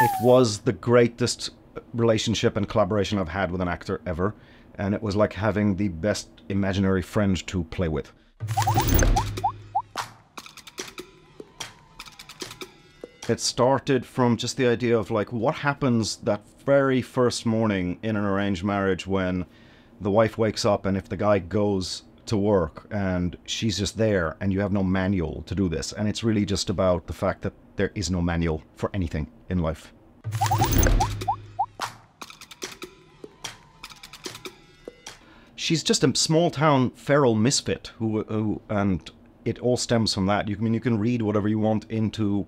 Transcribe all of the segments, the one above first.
It was the greatest relationship and collaboration I've had with an actor ever, and it was like having the best imaginary friend to play with. It started from just the idea of like what happens that very first morning in an arranged marriage when the wife wakes up and if the guy goes to work and she's just there and you have no manual to do this and it's really just about the fact that there is no manual for anything in life. She's just a small town feral misfit who, who and it all stems from that. You I mean you can read whatever you want into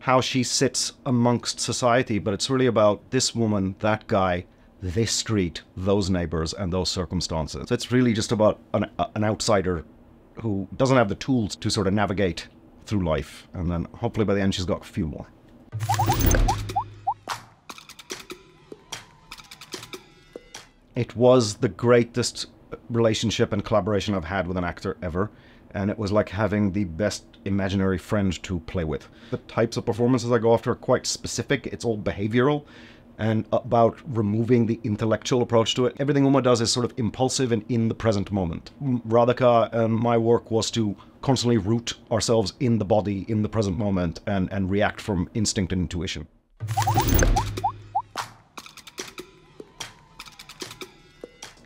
how she sits amongst society, but it's really about this woman, that guy, this street, those neighbors, and those circumstances. It's really just about an, uh, an outsider who doesn't have the tools to sort of navigate through life, and then hopefully by the end she's got a few more. It was the greatest relationship and collaboration I've had with an actor ever, and it was like having the best imaginary friend to play with. The types of performances I go after are quite specific, it's all behavioral, and about removing the intellectual approach to it. Everything Uma does is sort of impulsive and in the present moment. Radhika and my work was to constantly root ourselves in the body, in the present moment, and, and react from instinct and intuition.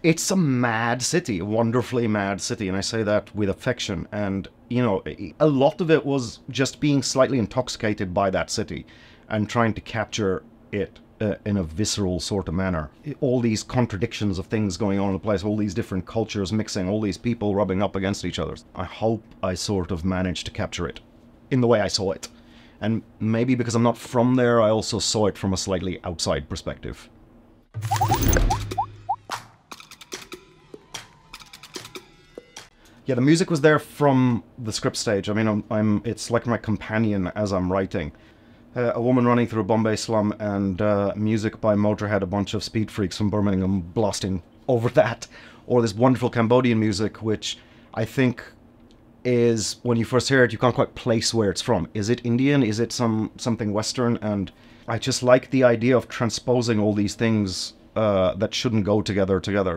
It's a mad city, a wonderfully mad city, and I say that with affection. And, you know, a lot of it was just being slightly intoxicated by that city and trying to capture it uh, in a visceral sort of manner. All these contradictions of things going on in the place, all these different cultures mixing, all these people rubbing up against each other. I hope I sort of managed to capture it in the way I saw it. And maybe because I'm not from there, I also saw it from a slightly outside perspective. Yeah, the music was there from the script stage. I mean, I'm, I'm it's like my companion as I'm writing uh, a woman running through a Bombay slum and uh, music by Motorhead, a bunch of speed freaks from Birmingham blasting over that, or this wonderful Cambodian music, which I think is when you first hear it, you can't quite place where it's from. Is it Indian? Is it some something Western? And I just like the idea of transposing all these things uh, that shouldn't go together together.